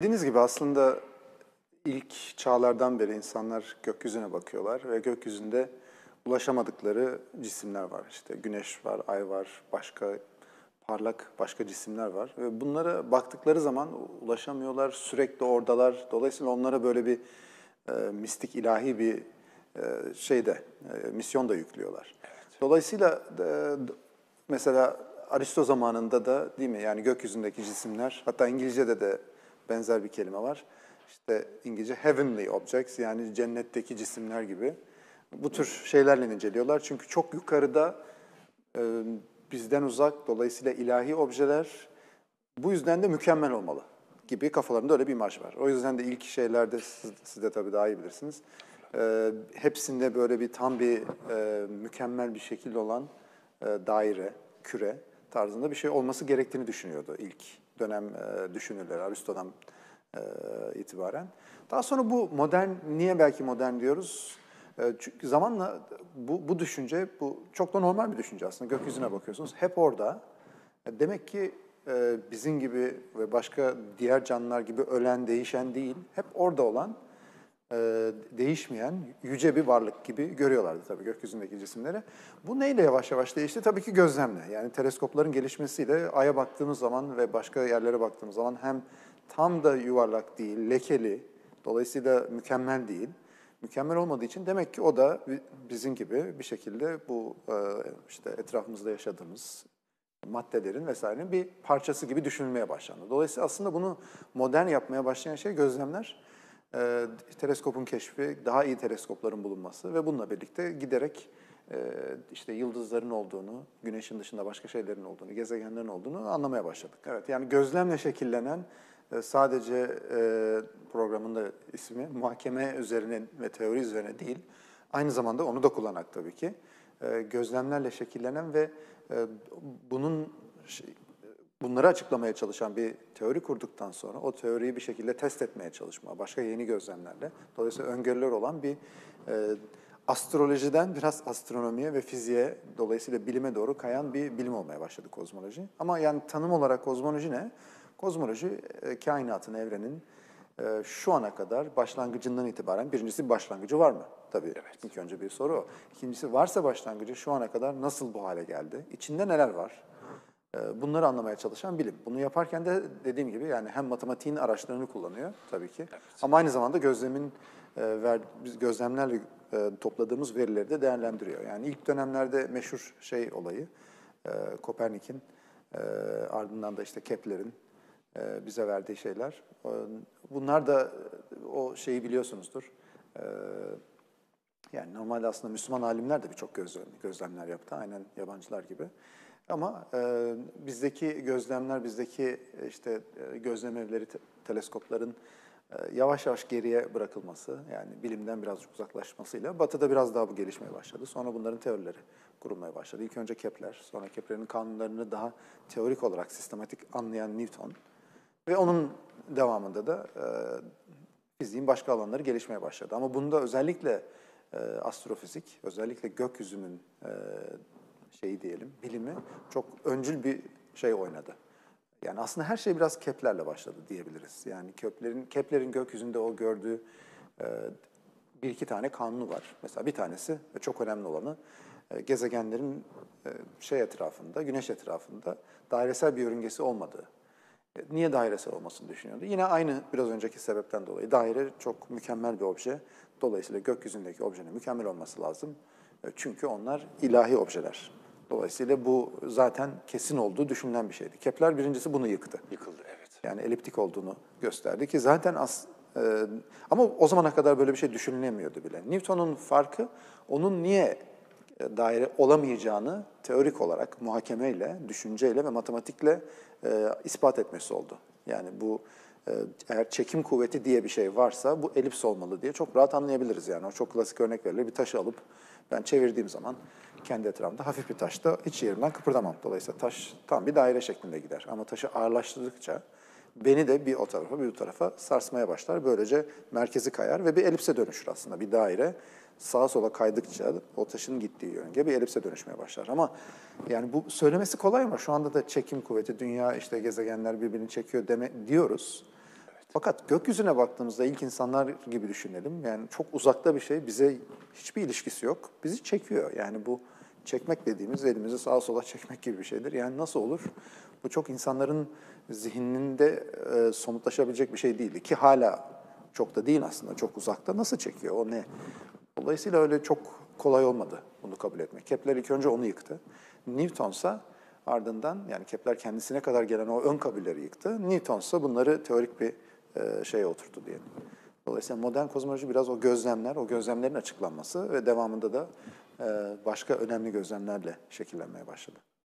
Dediğiniz gibi aslında ilk çağlardan beri insanlar gökyüzüne bakıyorlar ve gökyüzünde ulaşamadıkları cisimler var. İşte güneş var, ay var, başka parlak başka cisimler var. Ve bunlara baktıkları zaman ulaşamıyorlar, sürekli oradalar. Dolayısıyla onlara böyle bir e, mistik, ilahi bir e, şeyde, e, misyon da yüklüyorlar. Dolayısıyla e, mesela Aristo zamanında da değil mi yani gökyüzündeki cisimler, hatta İngilizce'de de benzer bir kelime var. İşte İngilizce heavenly objects yani cennetteki cisimler gibi. Bu tür şeylerle inceliyorlar. Çünkü çok yukarıda e, bizden uzak, dolayısıyla ilahi objeler bu yüzden de mükemmel olmalı gibi kafalarında öyle bir imaj var. O yüzden de ilk şeylerde siz, siz de tabii daha iyi bilirsiniz. E, hepsinde böyle bir tam bir e, mükemmel bir şekilde olan e, daire, küre tarzında bir şey olması gerektiğini düşünüyordu ilk dönem e, düşünürler Aristo'dan e, itibaren. Daha sonra bu modern, niye belki modern diyoruz? E, çünkü zamanla bu, bu düşünce, bu çok da normal bir düşünce aslında. Gökyüzüne bakıyorsunuz, hep orada. Demek ki bizim gibi ve başka diğer canlılar gibi ölen, değişen değil, hep orada olan, e, değişmeyen, yüce bir varlık gibi görüyorlardı tabii gökyüzündeki cisimleri. Bu neyle yavaş yavaş değişti? Tabii ki gözlemle. Yani teleskopların gelişmesiyle Ay'a baktığımız zaman ve başka yerlere baktığımız zaman hem tam da yuvarlak değil, lekeli, dolayısıyla mükemmel değil. Mükemmel olmadığı için demek ki o da bizim gibi bir şekilde bu e, işte etrafımızda yaşadığımız maddelerin vesairenin bir parçası gibi düşünülmeye başlandı. Dolayısıyla aslında bunu modern yapmaya başlayan şey gözlemler, e, teleskopun keşfi, daha iyi teleskopların bulunması ve bununla birlikte giderek e, işte yıldızların olduğunu, güneşin dışında başka şeylerin olduğunu, gezegenlerin olduğunu anlamaya başladık. Evet, yani gözlemle şekillenen e, sadece e, programın da ismi muhakeme üzerine ve teori üzerine değil, aynı zamanda onu da kullanak tabii ki. E, gözlemlerle şekillenen ve bunun şey, bunları açıklamaya çalışan bir teori kurduktan sonra o teoriyi bir şekilde test etmeye çalışma, başka yeni gözlemlerle, dolayısıyla öngörüler olan bir astrolojiden biraz astronomiye ve fiziğe, dolayısıyla bilime doğru kayan bir bilim olmaya başladı kozmoloji. Ama yani tanım olarak kozmoloji ne? Kozmoloji, e, kainatın, evrenin e, şu ana kadar başlangıcından itibaren, birincisi bir başlangıcı var mı? Tabii evet. ilk önce bir soru o. İkincisi varsa başlangıcı şu ana kadar nasıl bu hale geldi? İçinde neler var? E, bunları anlamaya çalışan bilim. Bunu yaparken de dediğim gibi yani hem matematiğin araçlarını kullanıyor tabii ki. Evet. Ama aynı zamanda gözlemin ver, gözlemlerle topladığımız verileri de değerlendiriyor. Yani ilk dönemlerde meşhur şey olayı Kopernik'in ardından da işte Kepler'in e, bize verdiği şeyler. Bunlar da o şeyi biliyorsunuzdur. E, yani normalde aslında Müslüman alimler de birçok gözlemler yaptı, aynen yabancılar gibi. Ama e, bizdeki gözlemler, bizdeki işte gözlem evleri, teleskopların yavaş yavaş geriye bırakılması, yani bilimden birazcık uzaklaşmasıyla Batı'da biraz daha bu gelişmeye başladı. Sonra bunların teorileri kurulmaya başladı. İlk önce Kepler, sonra Kepler'in kanunlarını daha teorik olarak sistematik anlayan Newton, ve onun devamında da e, fiziğin başka alanları gelişmeye başladı. Ama bunda özellikle e, astrofizik, özellikle gökyüzünün e, şeyi diyelim, bilimi çok öncül bir şey oynadı. Yani aslında her şey biraz Kepler'le başladı diyebiliriz. Yani Kepler'in Kepler'in gökyüzünde o gördüğü e, bir iki tane kanunu var. Mesela bir tanesi ve çok önemli olanı e, gezegenlerin e, şey etrafında, güneş etrafında dairesel bir yörüngesi olmadığı niye dairesel olmasını düşünüyordu? Yine aynı biraz önceki sebepten dolayı. Daire çok mükemmel bir obje. Dolayısıyla gökyüzündeki objenin mükemmel olması lazım. E, çünkü onlar ilahi objeler. Dolayısıyla bu zaten kesin olduğu düşünülen bir şeydi. Kepler birincisi bunu yıktı. Yıkıldı, evet. Yani eliptik olduğunu gösterdi ki zaten as, e, ama o zamana kadar böyle bir şey düşünülemiyordu bile. Newton'un farkı onun niye e, daire olamayacağını teorik olarak muhakemeyle, düşünceyle ve matematikle e, ispat etmesi oldu. Yani bu e, eğer çekim kuvveti diye bir şey varsa bu elips olmalı diye çok rahat anlayabiliriz yani. O çok klasik örnek verilir. Bir taşı alıp ben çevirdiğim zaman kendi etrafımda hafif bir taşta hiç yerimden kıpırdamam. Dolayısıyla taş tam bir daire şeklinde gider. Ama taşı ağırlaştırdıkça beni de bir o tarafa bir bu tarafa sarsmaya başlar. Böylece merkezi kayar ve bir elipse dönüşür aslında. Bir daire sağa sola kaydıkça o taşın gittiği yörünge bir elipse dönüşmeye başlar. Ama yani bu söylemesi kolay ama şu anda da çekim kuvveti, dünya işte gezegenler birbirini çekiyor deme diyoruz. Fakat gökyüzüne baktığımızda ilk insanlar gibi düşünelim. Yani çok uzakta bir şey, bize hiçbir ilişkisi yok. Bizi çekiyor. Yani bu çekmek dediğimiz elimizi sağa sola çekmek gibi bir şeydir. Yani nasıl olur? Bu çok insanların zihninde e, somutlaşabilecek bir şey değildi ki hala çok da değil aslında. Çok uzakta. Nasıl çekiyor? O ne? Dolayısıyla öyle çok kolay olmadı bunu kabul etmek. Kepler ilk önce onu yıktı. Newtonsa ardından yani Kepler kendisine kadar gelen o ön kabulleri yıktı. Newtonsa bunları teorik bir e, şeye oturttu diyelim. Dolayısıyla modern kozmoloji biraz o gözlemler, o gözlemlerin açıklanması ve devamında da başka önemli gözlemlerle şekillenmeye başladı.